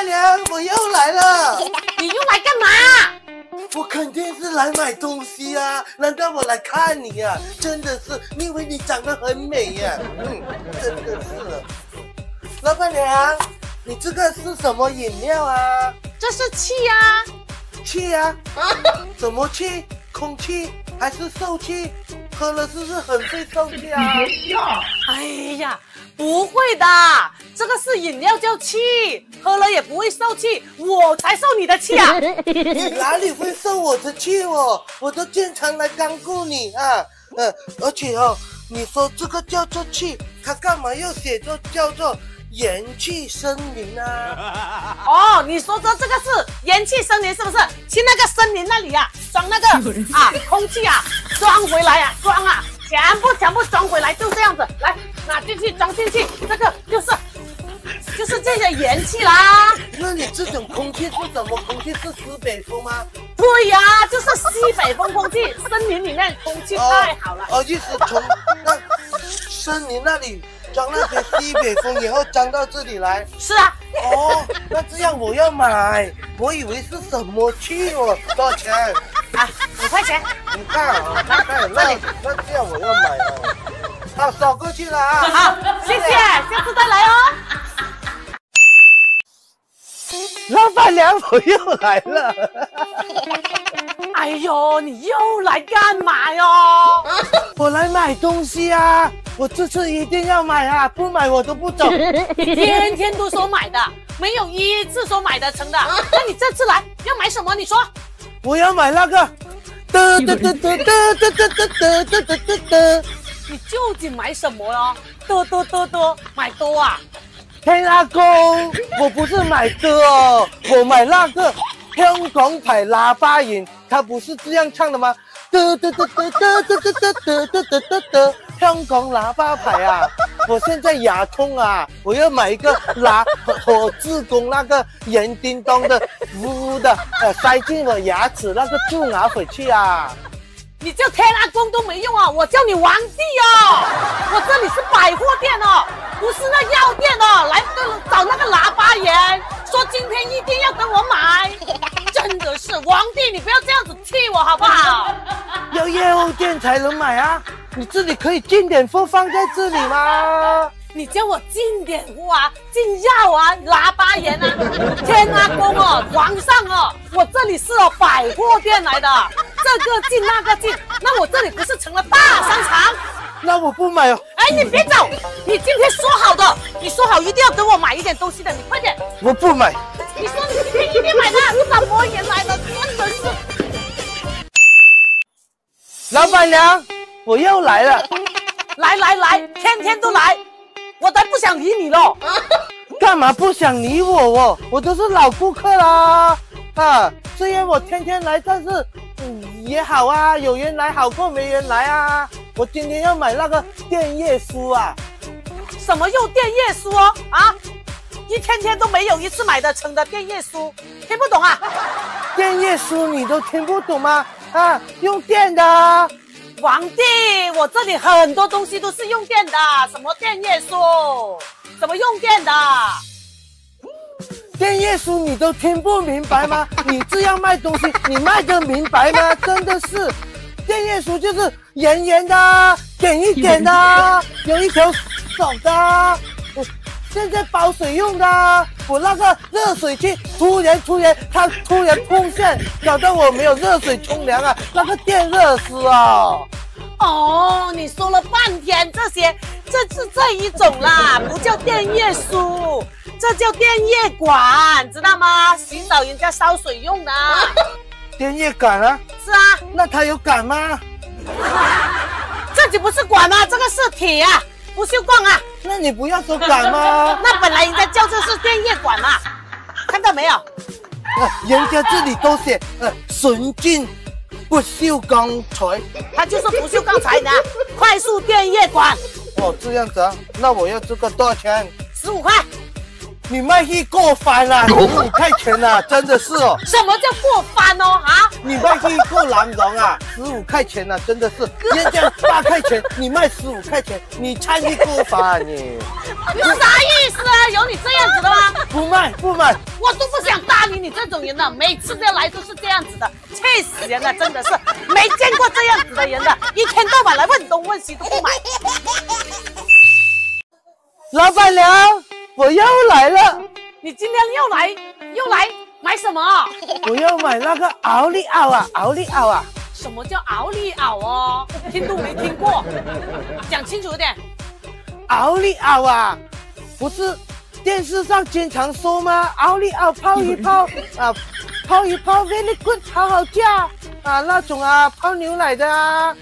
板娘，我又来了。你又来干嘛？我肯定是来买东西啊！难道我来看你呀、真的是，你以为你长得很美呀、嗯，真的是。老板娘，你这个是什么饮料啊？这是气呀、气呀、怎么气？空气还是受气？喝了是不是很会受气啊？哎呀，不会的，这个是饮料叫气，喝了也不会受气，我才受你的气啊！你哪里会受我的气哦？我都经常来光顾你啊，呃，而且哦，你说这个叫做气，它干嘛又写作叫做元气森林啊？哦，你说的这个是元气森林是不是？去那个森林那里呀、装那个 啊空气啊，装回来啊、装啊，全部全部装回来，就这样子，来拿进去装进去，这个就是就是这些元气啦。那你这种空气是什么空气？是西北风吗？对呀、就是西北风空气，森林里面空气太好了。哦，意思从 那森林那里装那些西北风，然后装到这里来。是啊，哦，那这样我要买，我以为是什么气哦，多少钱？啊，五块钱。你看啊，你看，那那这样我要买了。好，扫过去了啊。好，谢谢，下次再来哦。老板娘，我又来了。哎呦，你又来干嘛哟？我来买东西啊！我这次一定要买啊，不买我都不走。天天都说买的，没有一次说买得成的。那你这次来要买什么？你说。我要买那个，得得得得得得得得得得得得得，你究竟买什么哟？多多多多，买多啊！天阿公，我不是买的哦，我买那个香港牌喇叭音，它不是这样唱的吗？得得得得得得得得得得得得得，香港喇叭牌啊！我现在牙痛啊，我要买一个喇火自宫那个圆叮咚的呜的，呃，塞进我牙齿那个蛀牙回去啊！你叫天阿公都没用啊！我叫你王帝哦！我这里是百货店哦，不是那药店哦。来找那个喇叭员，说今天一定要跟我买。真的是王帝，你不要这样子气我好不好？要业务店才能买啊！你自己可以进点货放在这里吗？你叫我进点货啊，进药啊，喇叭盐啊，天阿公哦，皇上哦，我这里是哦百货店来的，这个进那个进，那我这里不是成了大商场？那我不买哦。哎，你别走，你今天说好的，你说好一定要给我买一点东西的，你快点。我不买。你说你今天一定买的，什么也来的？真的是。老板娘，我又来了。来来来，天天都来，我才不想理你喽。干嘛不想理我哦？我都是老顾客啦。啊，虽然我天天来，但是嗯也好啊，有人来好过没人来啊。我今天要买那个电页书啊。什么用电页书哦？啊，一天天都没有一次买的成的电页书，听不懂啊？电页书你都听不懂吗？啊，用电的啊。皇帝，我这里很多东西都是用电的，什么电页书，怎么用电的？电页书你都听不明白吗？你这样卖东西，你卖得明白吗？真的是，电页书就是圆圆的，点一点的，有一条手的。我现在煲水用的，我那个热水器突然突然它突然碰线，搞得我没有热水冲凉啊，那个电热死啊！哦，你说了半天这些，这是这一种啦，不叫电热梳，这叫电热管，知道吗？洗澡人家烧水用的。电热杆啊，是啊，那它有杆吗？这就不是管吗？这个是铁啊，不锈钢啊。那你不要说管吗？那本来人家叫这是电业管嘛，看到没有？呃，人家这里都写呃纯净不锈钢材。它就是不锈钢材的快速电业管，哦，这样子啊，那我要这个多少钱？十五块。你卖艺过番了，十五块钱了，真的是哦。什么叫过番哦？啊？你卖艺过狼人啊，十五块钱啊，真的是。人家八块钱，你卖十五块钱，你参与过番啊你？你啥意思啊？有你这样子的吗？不卖不卖，我都不想搭理你这种人了，每次都来都是这样子的，气死人了，真的是没见过这样子的人的，一天到晚来问东问西都不买。老板娘，我又来了，你今天又来又来买什么？我要买那个奥利奥啊，奥利奥啊，什么叫奥利奥哦？听都没听过，讲清楚一点。奥利奥啊，不是电视上经常说吗？奥利奥泡一泡啊，泡一泡 very good，好好价啊，那种啊，泡牛奶的啊。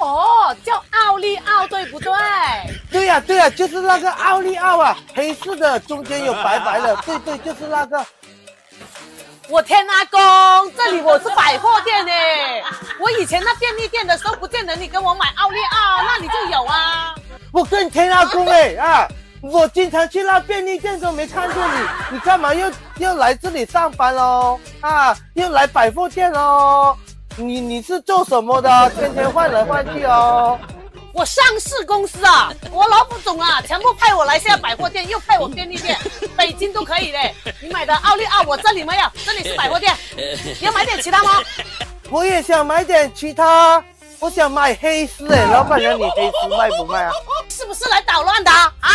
哦，叫奥利奥对不对？对呀、对呀、就是那个奥利奥啊，黑色的，中间有白白的，对对，就是那个。我天阿公，这里我是百货店呢。我以前那便利店的时候，不见得你跟我买奥利奥，那里就有啊。我跟天阿公哎啊，我经常去那便利店都没看见你，你干嘛又又来这里上班喽？啊，又来百货店喽？你你是做什么的？天天换来换去哦。我上市公司啊，我老副总啊，全部派我来现在百货店，又派我便利店，北京都可以嘞。你买的奥利奥我这里没有，这里是百货店，你要买点其他吗？我也想买点其他，我想买黑丝哎，老板娘你黑丝卖不卖啊？是不是来捣乱的啊？啊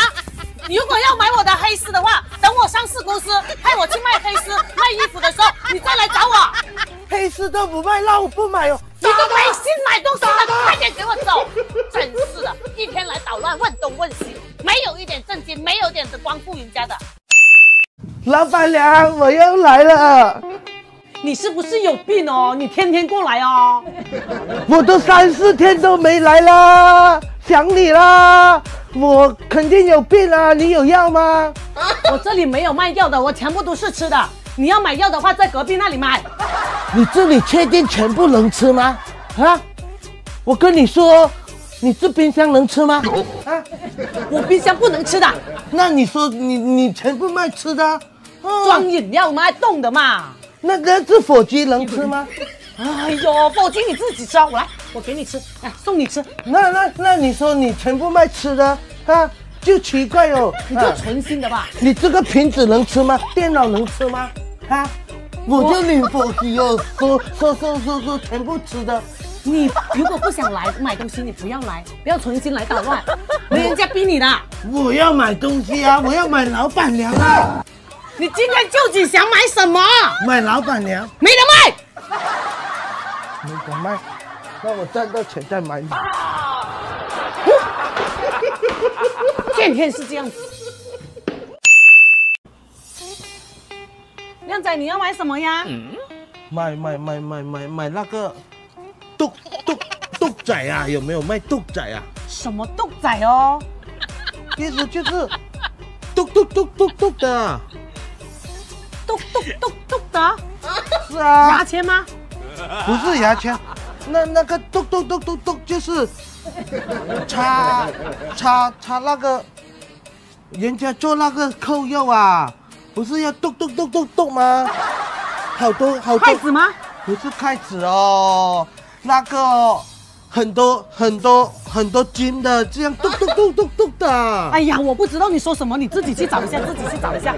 你如果要买我的黑丝的话，等我上市公司派我去卖黑丝、卖衣服的时候，你再来找我。黑丝都不卖，那我不买哦。你都没心买东西了，快点给我走！真是的，一天来捣乱，问东问西，没有一点正经，没有一点的光顾人家的。老板娘，我又来了，你是不是有病哦？你天天过来哦。我都三四天都没来啦，想你啦，我肯定有病啊，你有药吗？我这里没有卖药的，我全部都是吃的。你要买药的话，在隔壁那里买。你这里确定全部能吃吗？啊，我跟你说，你这冰箱能吃吗？啊，我冰箱不能吃的，那你说你你全部卖吃的啊？装饮料卖，冻的嘛。那那只火鸡能吃吗？哎呦，否极你自己吃啊，我来，我给你吃，哎，送你吃，那那那你说你全部卖吃的啊？就奇怪哦，你就存心的吧。你这个瓶子能吃吗？电脑能吃吗？啊，我就领火鸡哦，说说说说说全部吃的。你如果不想来买东西，你不要来，不要存心来捣乱，没 人家逼你的。我要买东西啊，我要买老板娘啊，你今天究竟想买什么？买老板娘，没得卖。没得卖，那我赚到钱再买你。天天是这样子。靓仔，你要买什么呀？买买买买买买那个豆豆豆仔啊，有没有卖豆仔啊？什么豆仔哦？意思就是豆豆豆豆豆的，豆豆豆豆的是啊牙，签吗？不是牙签，那那个咚咚咚咚咚就是插插插那个，人家做那个扣肉啊，不是要咚咚咚咚咚吗？好多好多筷子吗？不是筷子哦，那个很多很多很多金的，这样咚咚咚咚咚的，哎呀，我不知道你说什么，你自己去找一下，自己去找一下。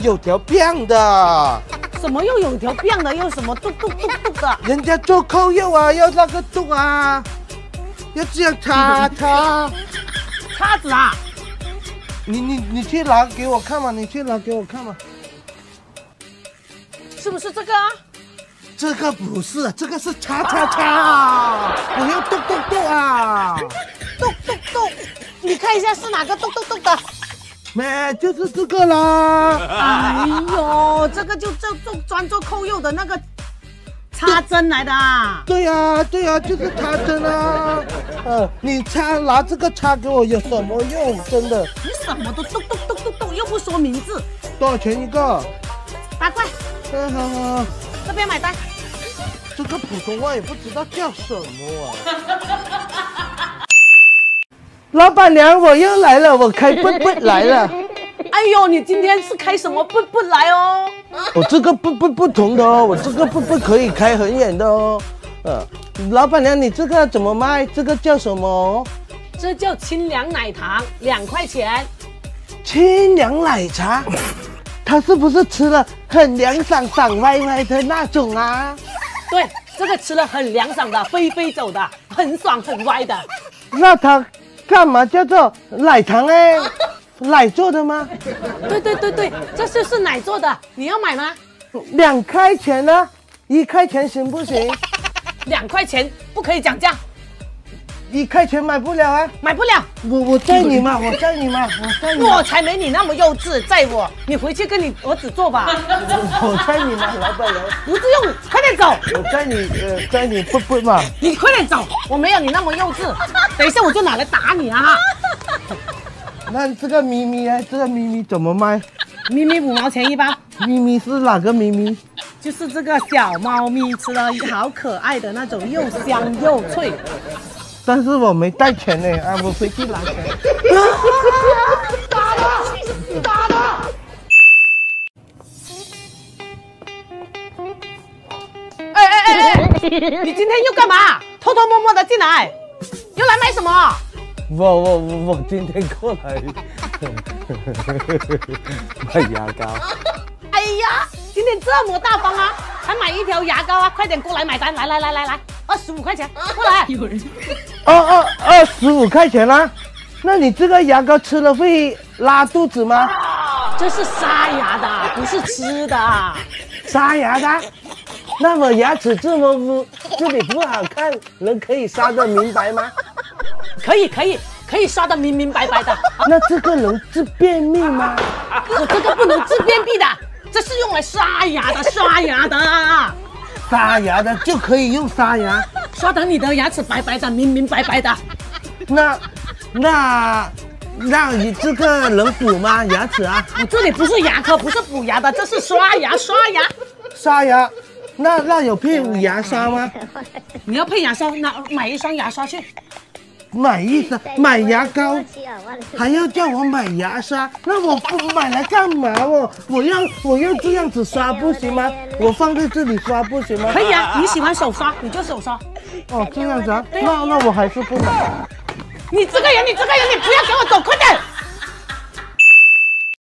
有条辫的，什么又有条辫的，又什么嘟嘟嘟嘟的？人家做扣肉啊，要那个剁啊，要这样叉叉。叉子啊？你你你去拿给我看嘛，你去拿给我看嘛。是不是这个啊？这个不是，这个是叉叉叉，我要动动动啊！动动动，你看一下是哪个动动动的？没，就是这个啦。哎呦，这个就就就专做扣肉的那个插针来的啊。对呀、对呀、就是插针啊。呃，你插拿这个插给我有什么用？真的，你什么都动动动动动，又不说名字，多少钱一个？八块，嗯，好好好，这边买单。这个普通话也不知道叫什么啊。老板娘，我又来了，我开笨笨来了。哎呦，你今天是开什么不不来哦？我这个不不不同的哦，我这个不不可以开很远的哦。呃，老板娘，你这个怎么卖？这个叫什么？这叫清凉奶糖，两块钱。清凉奶茶，它是不是吃了很凉爽爽歪歪的那种啊？对，这个吃了很凉爽的，飞飞走的，很爽很歪的。那它干嘛叫做奶糖哎？奶做的吗？对对对对，这就是奶做的，你要买吗？两块钱呢？一块钱行不行？两块钱不可以讲价，一块钱买不了啊！买不了。我我载你嘛，我载你嘛，我载你。我才没你那么幼稚，载我，你回去跟你儿子做吧。我载你嘛，老板娘。不是用，快点走，我载你，呃，载你不不嘛。你快点走，我没有你那么幼稚，等一下我就拿来打你啊！那这个咪咪呢？这个咪咪怎么卖？咪咪五毛钱一包，咪咪是哪个咪咪？就是这个小猫咪，吃了好可爱的那种，又香又脆。但是我没带钱呢，啊，我回去拿钱。打的，打的。哎哎哎哎！你今天又干嘛？偷偷摸摸的进来，又来卖什么？我我我我今天过来 卖牙膏。哎呀，今天这么大方啊，还买一条牙膏啊！快点过来买单，来来来来来，二十五块钱，过来。二二二十五块钱啦、那你这个牙膏吃了会拉肚子吗？这是刷牙的，不是吃的。刷牙的？那我牙齿这么污，这里不好看，人可以刷得明白吗？可以可以可以刷的明明白白的。那这个能治便秘吗？我这个不能治便秘的，这是用来刷牙的，刷牙的，刷牙的就可以用刷牙。刷得你的牙齿白白的，明明白白的。那那那你这个能补吗？牙齿啊？我这里不是牙科，不是补牙的，这是刷牙刷牙。刷牙？那那有配牙刷吗？你要配牙刷，那买一双牙刷去。买一刷，买牙膏，还要叫我买牙刷，那我不买来干嘛哦？我要我要这样子刷不行吗？我放在这里刷不行吗？可以啊，你喜欢手刷你就手刷。哦，这样子啊，那那我还是不买。你这个人，你这个人，你不要给我走，快点！